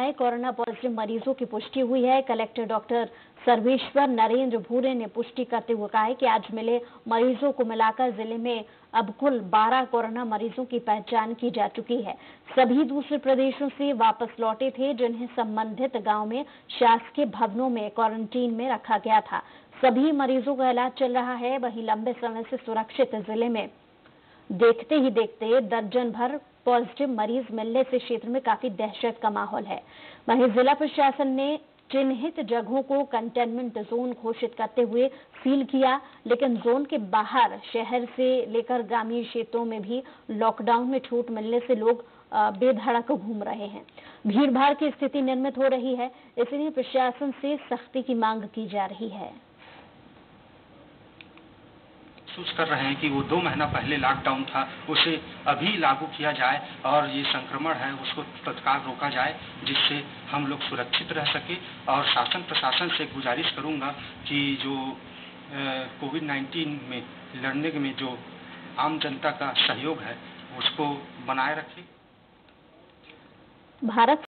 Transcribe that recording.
नए corona positive मरीजों की पुष्टि हुई है। कलेक्टर डॉक्टर सर्वेश्वर नरेंद्र भूरे ने पुष्टि करते हुए कहा है कि आज मिले मरीजों को मिलाकर ज़िले में अब कुल 12 कोरोना मरीजों की पहचान की जा चुकी है। सभी दूसरे प्रदेशों से वापस लौटे थे, जिन्हें संबंधित गाँव में शासकीय भवनों में क्वारंटीन में रखा गया था। सभी मरीजों का इलाज चल रहा है। वहीं लंबे समय से सुरक्षित ज़िले में देखते ही देखते दर्जन भर पॉजिटिव मरीज़ मिलने से क्षेत्र में काफ़ी दहशत का माहौल है। वहीं जिला प्रशासन ने चिन्हित जगहों को कंटेनमेंट जोन घोषित करते हुए सील किया, लेकिन जोन के बाहर, शहर से लेकर ग्रामीण क्षेत्रों में भी लॉकडाउन में छूट मिलने से लोग बेधड़क घूम रहे हैं। भीड़ भाड़ की स्थिति निर्मित हो रही है, इसलिए प्रशासन से सख्ती की मांग की जा रही है। महसूस कर रहे हैं कि वो दो महीना पहले लॉकडाउन था, उसे अभी लागू किया जाए और ये संक्रमण है, उसको तत्काल रोका जाए, जिससे हम लोग सुरक्षित रह सके और शासन प्रशासन से गुजारिश करूँगा कि जो कोविड नाइन्टीन में, लड़ने में जो आम जनता का सहयोग है, उसको बनाए रखें। भारत